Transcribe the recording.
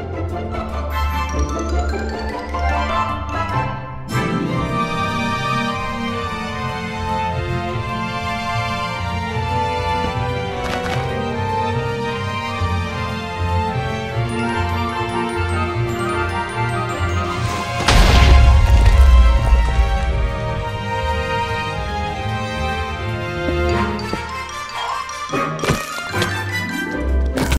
Música